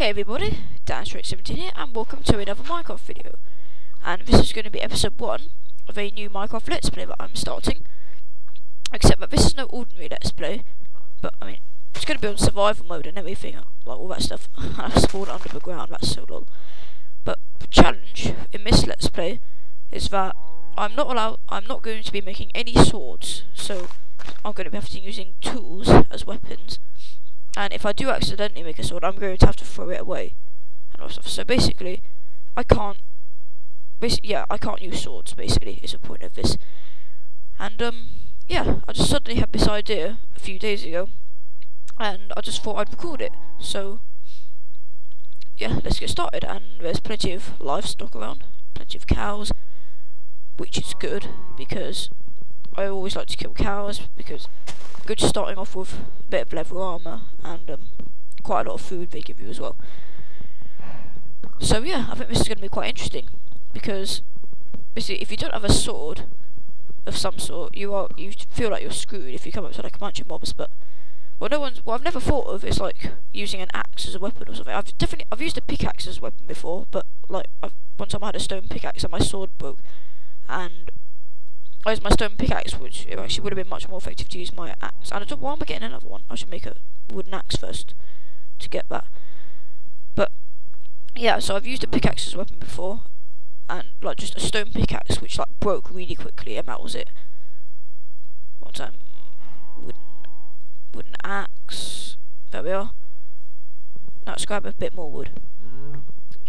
Hey everybody, DanStraight17 here and welcome to another Minecraft video. And this is going to be episode 1 of a new Minecraft Let's Play that I'm starting. Except that this is no ordinary Let's Play, but I mean, it's going to be on survival mode and everything, like all that stuff. I've spawned under the ground, that's so lol. But the challenge in this Let's Play is that I'm not allowed, I'm not going to be making any swords, so I'm going to be having to using tools as weapons and if I do accidentally make a sword, I'm going to have to throw it away and all stuff. So basically, I can't. Yeah, I can't use swords. Basically, is the point of this. And um, yeah, I just suddenly had this idea a few days ago, and I just thought I'd record it. So yeah, let's get started. And there's plenty of livestock around, plenty of cows, which is good because I always like to kill cows because good starting off with a bit of leather armour and um, quite a lot of food they give you as well. So yeah, I think this is going to be quite interesting because basically if you don't have a sword of some sort, you are you feel like you're screwed if you come up to like a bunch of mobs. But what no one's what I've never thought of is like using an axe as a weapon or something. I've definitely I've used a pickaxe as a weapon before, but like I've, one time I had a stone pickaxe and my sword broke, and I used my stone pickaxe, which it actually would have been much more effective to use my axe. And I thought, why am getting another one? I should make a wooden axe first to get that. But yeah, so I've used a pickaxe as a weapon before, and like just a stone pickaxe, which like broke really quickly, and that was it. One time, wooden wooden axe. There we are. Now let's grab a bit more wood.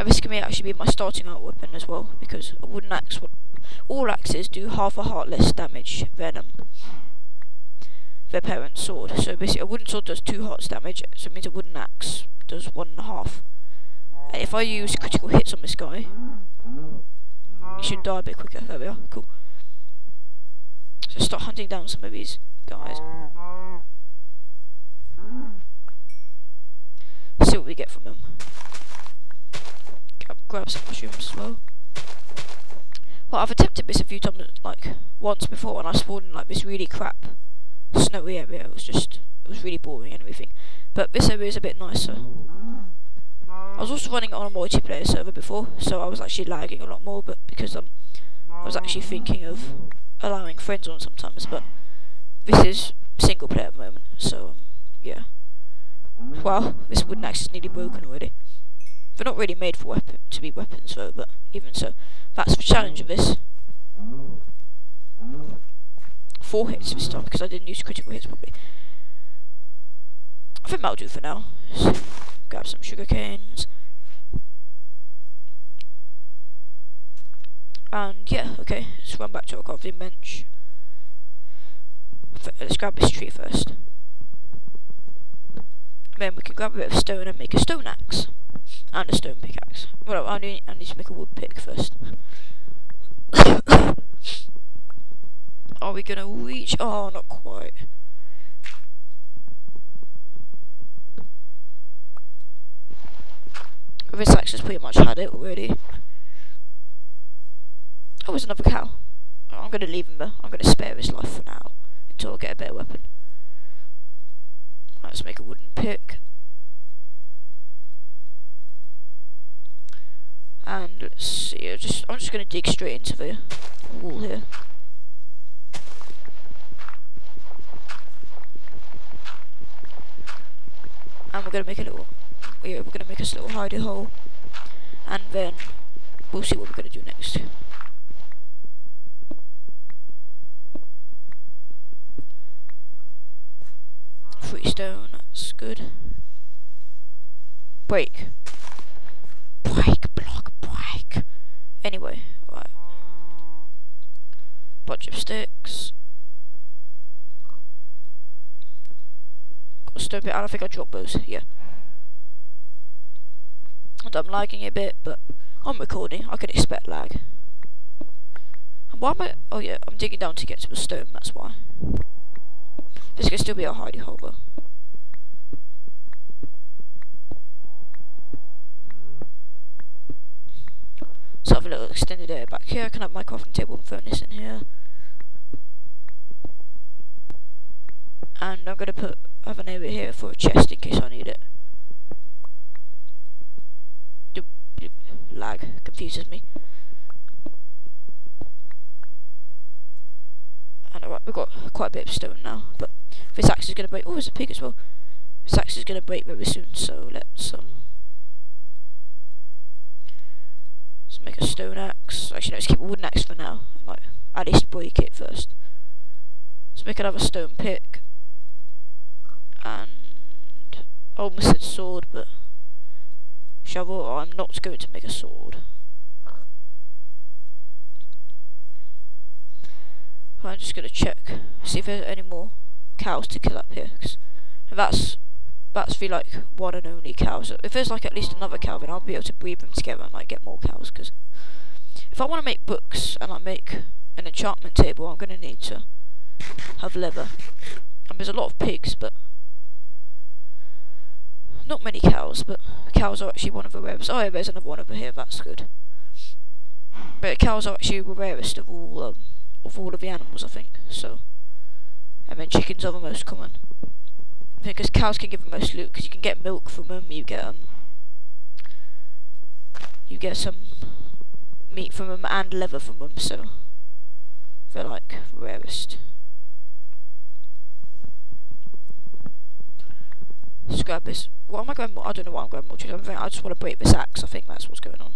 And this can actually be my starting out weapon as well, because a wooden axe would all axes do half a heart less damage than um, their parent sword. So basically a wooden sword does two hearts damage, so it means a wooden axe does one and a half. And if I use critical hits on this guy, he should die a bit quicker. There we are, cool. So start hunting down some of these guys. See what we get from them. Grab some mushrooms as well. Well, I've attempted this a few times, like, once before, and I spawned in, like, this really crap snowy area. It was just, it was really boring and everything. But this area is a bit nicer. I was also running on a multiplayer server before, so I was actually lagging a lot more, but because um, I was actually thinking of allowing friends on sometimes, but this is single player at the moment, so um, yeah. Wow, this wooden axe is nearly broken already. They're not really made for weapon to be weapons though, but even so. That's the challenge of this. Four hits this time because I didn't use critical hits probably. I think that'll do for now. Just grab some sugar canes. And yeah, okay, let's run back to our crafting bench. Let's grab this tree first. Then we can grab a bit of stone and make a stone axe and a stone pickaxe. Well, I need, I need to make a wood pick first. Are we gonna reach? Oh, not quite. This axe has pretty much had it already. Oh, there's another cow. I'm gonna leave him there. I'm gonna spare his life for now until I get a better weapon. Let's make a wooden pick. And let's see, I just I'm just gonna dig straight into the wall here. And we're gonna make a little yeah, we're gonna make a little hidey hole. And then we'll see what we're gonna do next. Freestone, that's good. Break. Break block. Break. Anyway, right. Bunch of sticks. Got a stone I don't think I dropped those. Yeah. And I'm lagging a bit, but I'm recording. I can expect lag. And why am I? Oh yeah, I'm digging down to get to the stone. That's why. This could still be a hardy though. So I have a little extended area back here. I can have my crafting table and furnace in here. And I'm going to put have an area here for a chest in case I need it. Lag confuses me. And alright, we've got quite a bit of stone now, but this axe is going to break. Oh, there's a pig as well. This axe is going to break very soon, so let's um, let's make a stone axe. Actually, no, let's keep a wooden axe for now. Like at least break it first. Let's make another stone pick. And I almost said sword, but shovel. I'm not going to make a sword. I'm just gonna check, see if there's any more cows to kill up here. Cause that's that's the like one and only cows. If there's like at least another cow, then I'll be able to breed them together and like get more cows. Because if I want to make books and like make an enchantment table, I'm gonna need to have leather. And there's a lot of pigs, but not many cows. But cows are actually one of the rarest. Oh, yeah, there's another one over here. That's good. But cows are actually the rarest of all um, of all of the animals, I think. So, and then chickens are the most common because cows can give the most loot because you can get milk from them. You get um, you get some meat from them and leather from them. So they're like rarest. Let's. What am I going? I don't know what I'm going more to. I just want to break this axe. I think that's what's going on.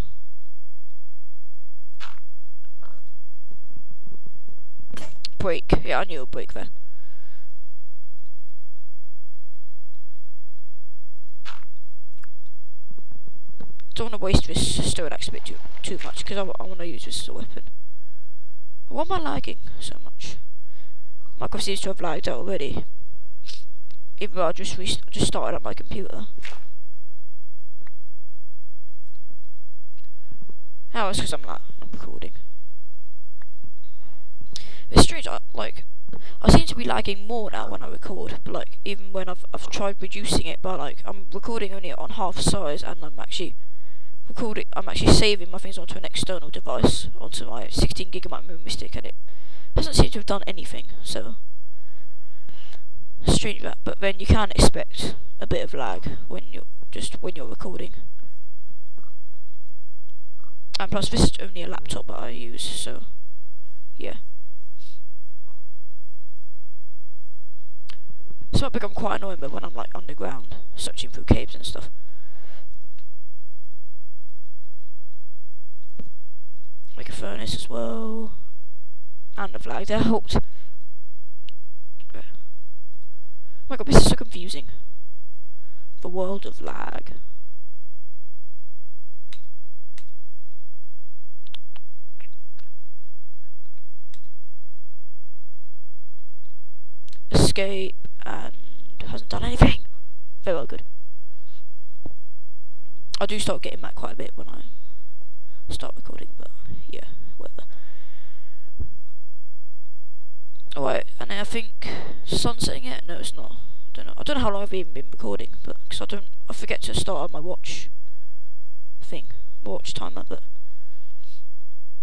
break. Yeah, I knew it would break there. Don't want to waste this stone axe a bit too, too much because I, I want to use this as a weapon. Why am I lagging so much? Minecraft seems to have lagged out already. Even though I just just started up my computer. How? Oh, it's because I'm like I'm recording. It's strange, I, like, I seem to be lagging more now when I record, but like, even when I've, I've tried reducing it, but like, I'm recording only on half size, and I'm actually recording, I'm actually saving my things onto an external device, onto my 16 gigabyte memory stick, and it hasn't seemed to have done anything, so, strange that, but then you can expect a bit of lag when you're, just when you're recording. And plus, this is only a laptop that I use, so, yeah. This might become quite annoying but when I'm like underground, searching through caves and stuff. Make a furnace as well. And a flag, helped. Oh my god, this is so confusing. The world of lag. Escape and hasn't done anything. Very well good. I do start getting back quite a bit when I start recording, but yeah, whatever. Alright, and I think sun setting yet? No, it's not. I don't know. I don't know how long I've even been recording, but because I don't, I forget to start my watch thing, watch timer. But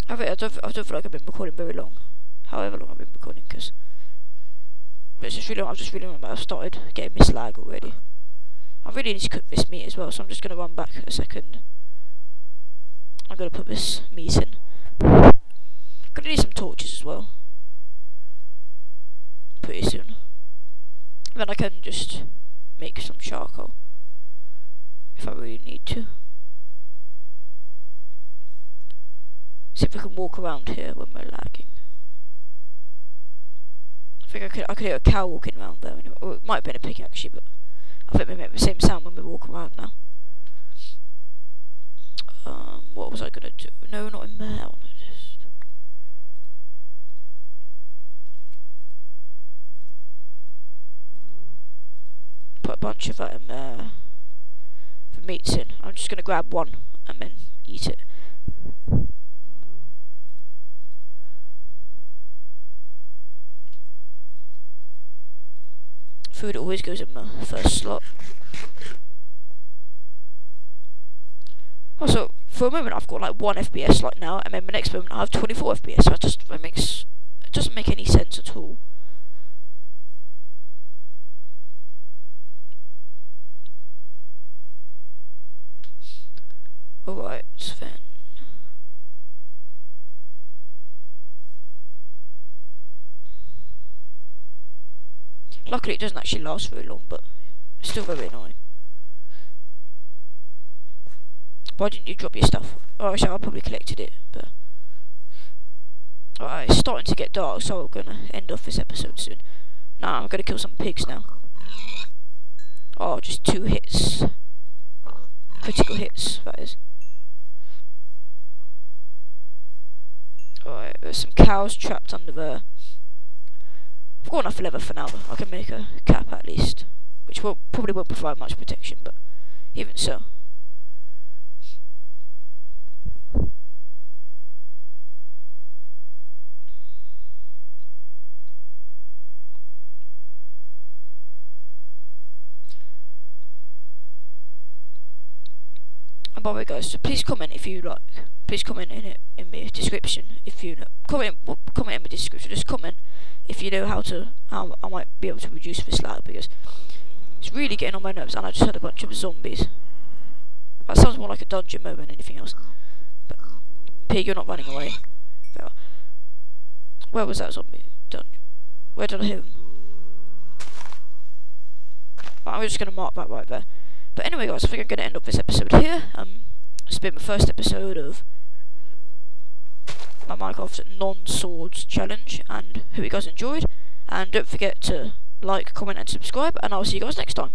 I, I don't, I don't feel like I've been recording very long. However long I've been recording, because it's just really, I've just really remember I've started getting this lag already. I really need to cook this meat as well, so I'm just going to run back a second. I'm to put this meat in. To need some torches as well. Pretty soon. Then I can just make some charcoal. If I really need to. See if we can walk around here when we're lagging I think I could I could hear a cow walking around there. Anyway. Or it might have been a pig actually, but I think we make the same sound when we walk around now. Um, what was I gonna do? No, not in there. I want to just. Put a bunch of that in there. The meat's in. I'm just gonna grab one and then eat it. food always goes in the first slot. Also, for a moment I've got like 1 FPS like now, and then the next moment I have 24 FPS, so it just it makes, it doesn't make any sense at all. Alright, then. Luckily it doesn't actually last very long, but it's still very annoying. Why didn't you drop your stuff? Oh, actually, I probably collected it, but... Alright, it's starting to get dark, so I'm gonna end off this episode soon. Nah, I'm gonna kill some pigs now. Oh, just two hits. Critical hits, that is. Alright, there's some cows trapped under there. I've got enough leather for now, though. I can make a cap at least. Which will probably won't provide much protection, but even so. And by the way, guys, so please comment if you like. Please comment in it in the description if you know. Comment comment in the description. Just comment if you know how to how I might be able to reduce this lag because it's really getting on my nerves. And I just had a bunch of zombies. That sounds more like a dungeon mode than anything else. But pig, you're not running away. Where was that zombie? Dungeon. Where did I hit him? I'm just going to mark that right there. But anyway, guys, I think I'm going to end up this episode here. Um, it's been my first episode of my Minecraft non-swords challenge, and hope you guys enjoyed. And don't forget to like, comment, and subscribe, and I'll see you guys next time.